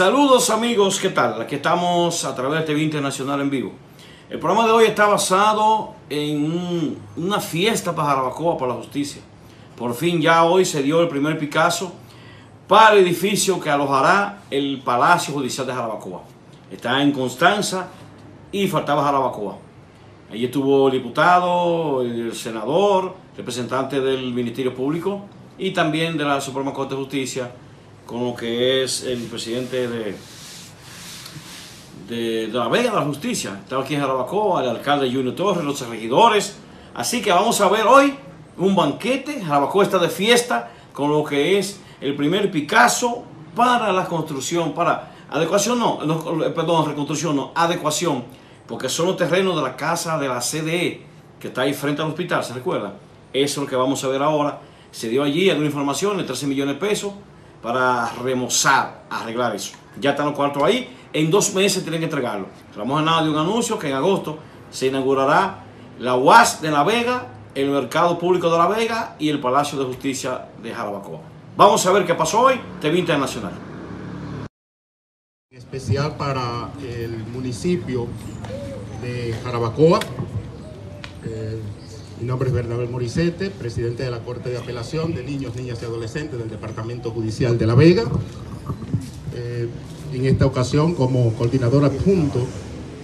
Saludos amigos, ¿qué tal? Aquí estamos a través de TV Internacional en vivo. El programa de hoy está basado en un- una fiesta para Jarabacoa, para la justicia. Por fin ya hoy se dio el primer Picasso para el edificio que alojará el Palacio Judicial de Jarabacoa. Está en Constanza y faltaba Jarabacoa. Allí estuvo el diputado, el senador, representante del Ministerio Público y también de la Suprema Corte de Justicia, con lo que es el presidente de, de, la Vega de la Justicia. Estaba aquí en Jarabacoa, el alcalde Junior Torres, los regidores. Así que vamos a ver hoy un banquete. Jarabacoa está de fiesta con lo que es el primer Picasso para la construcción, para adecuación no, no, perdón, reconstrucción no, adecuación, porque son los terrenos de la casa de la CDE que está ahí frente al hospital, ¿se recuerda? Eso es lo que vamos a ver ahora. Se dio allí alguna información de 13 millones de pesos para remozar, arreglar eso. Ya están los cuartos ahí. En dos meses tienen que entregarlo. Vamos a nada de un anuncio que en agosto se inaugurará la UAS de La Vega, el Mercado Público de La Vega y el Palacio de Justicia de Jarabacoa. Vamos a ver qué pasó hoy, TV Internacional. En especial para el municipio de Jarabacoa. Eh, mi nombre es Bernabé Moricete, presidente de la Corte de Apelación de Niños, Niñas y Adolescentes del Departamento Judicial de La Vega. Eh, en esta ocasión como coordinador adjunto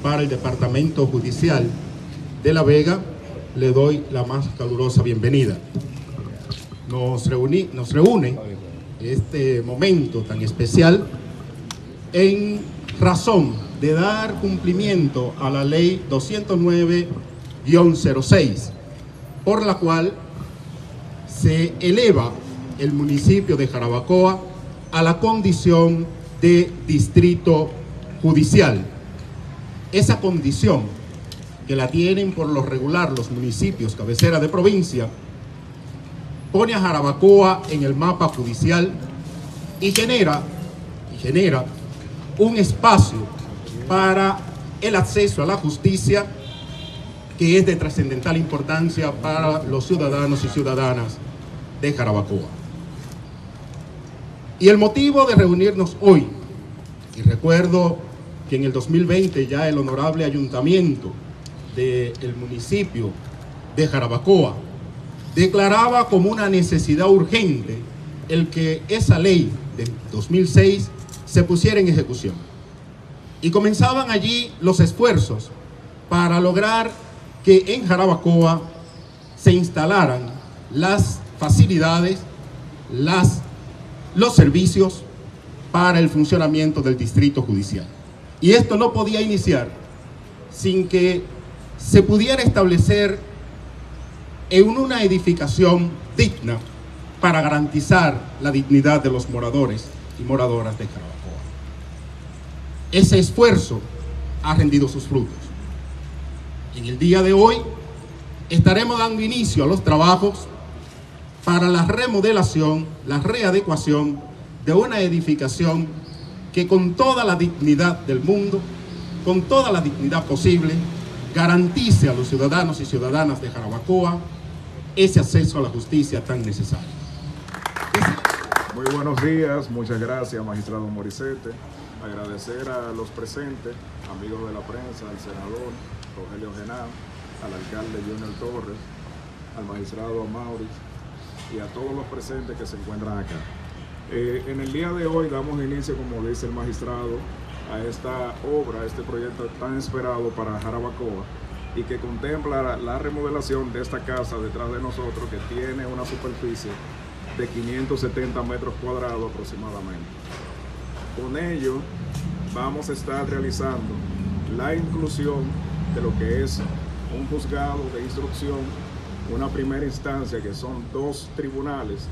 para el Departamento Judicial de La Vega, le doy la más calurosa bienvenida. Nos, reuní, nos reúne este momento tan especial en razón de dar cumplimiento a la ley 209-06, por la cual se eleva el municipio de Jarabacoa a la condición de distrito judicial. Esa condición que la tienen por lo regular los municipios cabecera de provincia, pone a Jarabacoa en el mapa judicial y genera, y genera un espacio para el acceso a la justicia que es de trascendental importancia para los ciudadanos y ciudadanas de Jarabacoa. Y el motivo de reunirnos hoy, y recuerdo que en el 2020 ya el honorable ayuntamiento del municipio de Jarabacoa declaraba como una necesidad urgente el que esa ley de 2006 se pusiera en ejecución. Y comenzaban allí los esfuerzos para lograr que en Jarabacoa se instalaran las facilidades, las, los servicios para el funcionamiento del distrito judicial. Y esto no podía iniciar sin que se pudiera establecer en una edificación digna para garantizar la dignidad de los moradores y moradoras de Jarabacoa. Ese esfuerzo ha rendido sus frutos. En el día de hoy estaremos dando inicio a los trabajos para la remodelación, la readecuación de una edificación que con toda la dignidad del mundo, con toda la dignidad posible, garantice a los ciudadanos y ciudadanas de Jarabacoa ese acceso a la justicia tan necesario. Muy buenos días, muchas gracias, magistrado Moricete. Agradecer a los presentes, amigos de la prensa, al senador Rogelio Genán, al alcalde Junior Torres, al magistrado Amauris y a todos los presentes que se encuentran acá. Eh, en el día de hoy damos inicio, como dice el magistrado, a esta obra, a este proyecto tan esperado para Jarabacoa y que contempla la, la remodelación de esta casa detrás de nosotros que tiene una superficie de 570 metros cuadrados aproximadamente. Con ello vamos a estar realizando la inclusión de lo que es un juzgado de instrucción, una primera instancia que son dos tribunales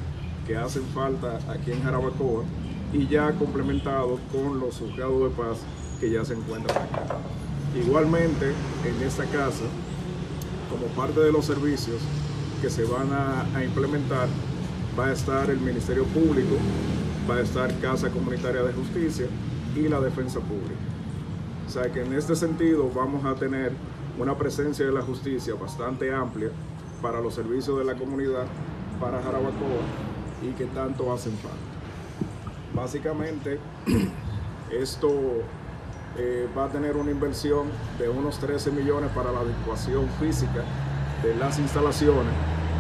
que hacen falta aquí en Jarabacoa y ya complementado con los juzgados de paz que ya se encuentran acá. Igualmente en esta casa, como parte de los servicios que se van a, a implementar, va a estar el Ministerio Público, va a estar Casa Comunitaria de Justicia y la Defensa Pública. O sea que en este sentido vamos a tener una presencia de la justicia bastante amplia para los servicios de la comunidad, para Jarabacoa y que tanto hacen falta. Básicamente, Esto eh, va a tener una inversión de unos 13 millones para la adecuación física de las instalaciones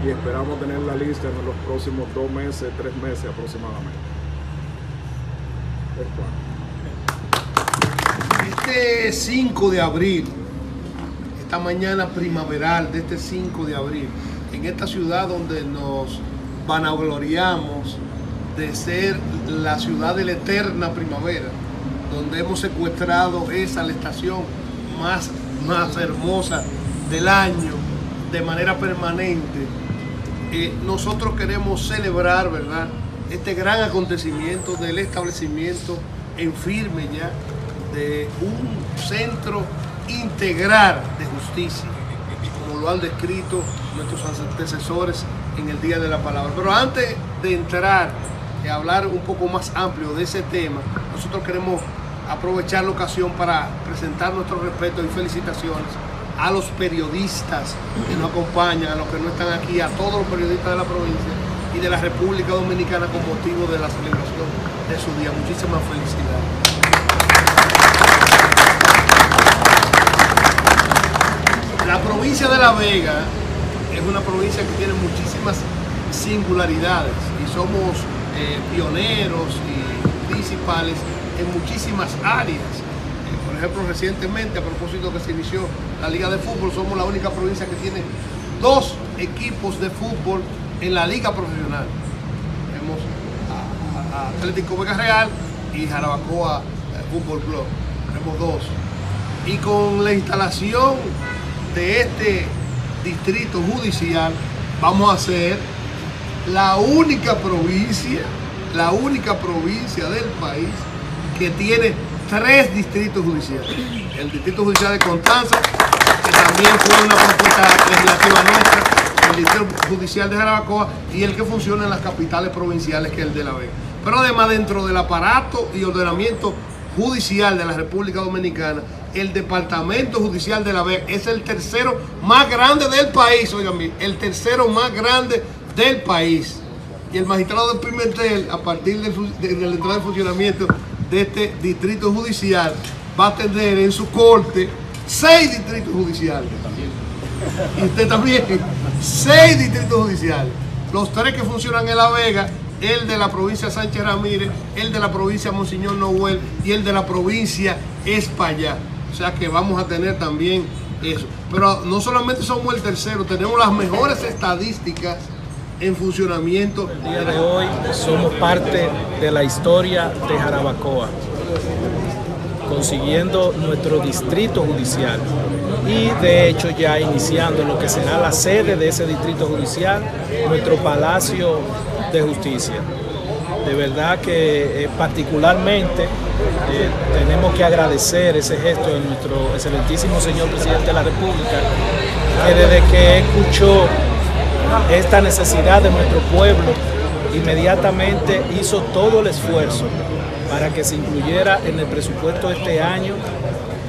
y esperamos tener la lista en los próximos dos meses, tres meses aproximadamente. Este 5 de abril, esta mañana primaveral de este 5 de abril, en esta ciudad donde nos vanagloriamos de ser la ciudad de la eterna primavera, donde hemos secuestrado esa estación más, más hermosa del año de manera permanente, eh, nosotros queremos celebrar, ¿verdad? Este gran acontecimiento del establecimiento en firme ya de un centro integral de justicia, como lo han descrito nuestros antecesores en el Día de la Palabra. Pero antes de entrar y hablar un poco más amplio de ese tema, nosotros queremos aprovechar la ocasión para presentar nuestro respeto y felicitaciones a los periodistas que nos acompañan, a los que no están aquí, a todos los periodistas de la provincia y de la República Dominicana con motivo de la celebración de su día. Muchísimas felicidades. La provincia de La Vega es una provincia que tiene muchísimas singularidades y somos eh, pioneros y principales en muchísimas áreas. Eh, por ejemplo, recientemente, a propósito que se inició la Liga de Fútbol, somos la única provincia que tiene dos equipos de fútbol en la liga profesional. Tenemos a, Atlético Vega Real y Jarabacoa eh, Fútbol Club. Tenemos dos. Y con la instalación de este distrito judicial, vamos a ser la única provincia, la única provincia del país que tiene tres distritos judiciales. El distrito judicial de Constanza, que también fue una propuesta legislativa nuestra, el distrito judicial de Jarabacoa y el que funciona en las capitales provinciales, que es el de La Vega. Pero además dentro del aparato y ordenamiento judicial de la República Dominicana, el Departamento Judicial de La Vega es el tercero más grande del país, oigan bien, el tercero más grande del país. Y el magistrado de Pimentel, a partir de, de, de la entrada de funcionamiento de este distrito judicial, va a tener en su corte seis distritos judiciales. Y usted también, seis distritos judiciales. Los tres que funcionan en La Vega, el de la provincia Sánchez Ramírez, el de la provincia Monseñor Noel y el de la provincia España. O sea que vamos a tener también eso. Pero no solamente somos el tercero, tenemos las mejores estadísticas en funcionamiento. El día de hoy somos parte de la historia de Jarabacoa, consiguiendo nuestro distrito judicial y de hecho ya iniciando lo que será la sede de ese distrito judicial, nuestro Palacio de Justicia. De verdad que eh, particularmente eh, tenemos que agradecer ese gesto de nuestro excelentísimo señor presidente de la República, que desde que escuchó esta necesidad de nuestro pueblo, inmediatamente hizo todo el esfuerzo para que se incluyera en el presupuesto de este año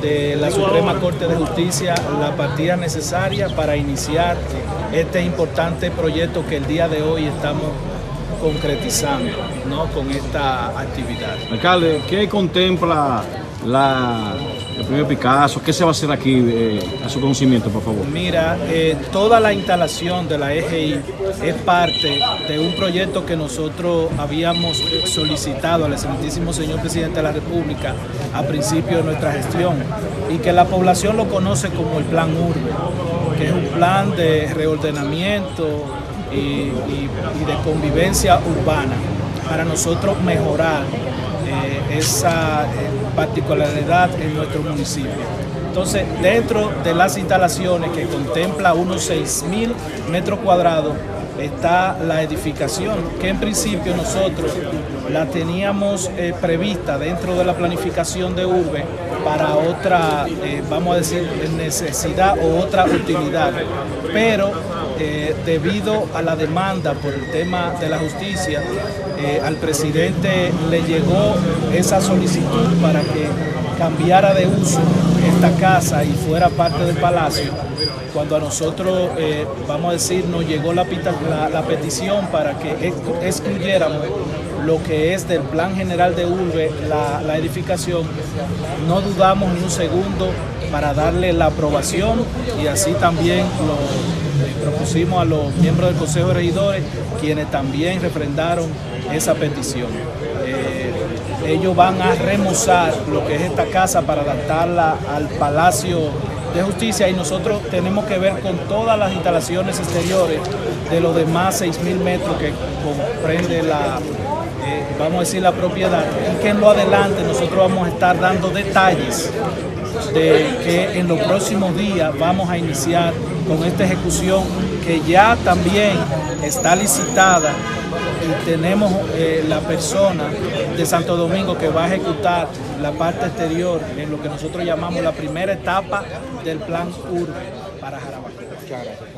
de la Suprema Corte de Justicia la partida necesaria para iniciar este importante proyecto que el día de hoy estamos concretizando ¿no? con esta actividad. Alcalde, ¿qué contempla la, el primer Picasso? ¿Qué se va a hacer aquí eh, a su conocimiento, por favor? Mira, eh, toda la instalación de la EGI es parte de un proyecto que nosotros habíamos solicitado al excelentísimo señor presidente de la República a principio de nuestra gestión y que la población lo conoce como el Plan Urbe, que es un plan de reordenamiento y, de convivencia urbana para nosotros mejorar eh, esa eh, particularidad en nuestro municipio. Entonces, dentro de las instalaciones que contempla unos 6.000 metros cuadrados, está la edificación, que en principio nosotros la teníamos eh, prevista dentro de la planificación de urbe para otra, eh, vamos a decir, necesidad o otra utilidad. Pero eh, debido a la demanda por el tema de la justicia, eh, al presidente le llegó esa solicitud para que cambiara de uso esta casa y fuera parte del palacio, cuando a nosotros, eh, vamos a decir, nos llegó la, petición para que excluyéramos lo que es del plan general de urbe, la, la edificación, no dudamos ni un segundo para darle la aprobación y así también lo propusimos a los miembros del Consejo de Regidores, quienes también refrendaron esa petición. Eh, ellos van a remozar lo que es esta casa para adaptarla al Palacio de Justicia y nosotros tenemos que ver con todas las instalaciones exteriores de los demás 6.000 metros que comprende la, eh, vamos a decir, la propiedad y que en lo adelante nosotros vamos a estar dando detalles de que en los próximos días vamos a iniciar con esta ejecución que ya también está licitada y tenemos eh, la persona de Santo Domingo que va a ejecutar la parte exterior en lo que nosotros llamamos la primera etapa del plan urbe para Jarabacoa.